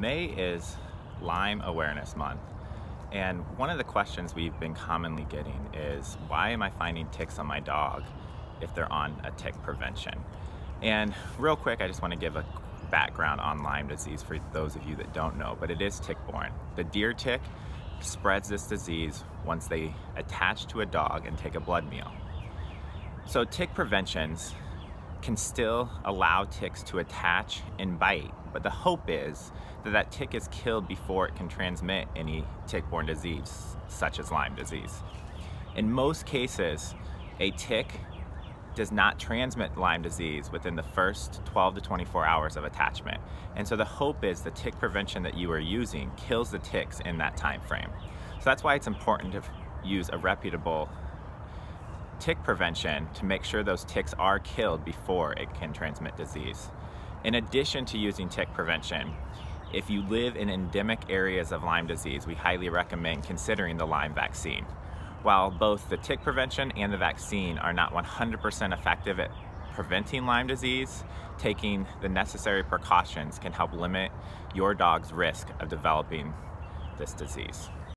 May is Lyme Awareness Month. And one of the questions we've been commonly getting is why am I finding ticks on my dog if they're on a tick prevention? And real quick, I just want to give a background on Lyme disease for those of you that don't know, but it is tick-borne. The deer tick spreads this disease once they attach to a dog and take a blood meal. So tick preventions can still allow ticks to attach and bite, but the hope is that that tick is killed before it can transmit any tick-borne disease, such as Lyme disease. In most cases, a tick does not transmit Lyme disease within the first 12 to 24 hours of attachment. And so the hope is the tick prevention that you are using kills the ticks in that time frame. So that's why it's important to use a reputable tick prevention to make sure those ticks are killed before it can transmit disease. In addition to using tick prevention, if you live in endemic areas of Lyme disease, we highly recommend considering the Lyme vaccine. While both the tick prevention and the vaccine are not 100% effective at preventing Lyme disease, taking the necessary precautions can help limit your dog's risk of developing this disease.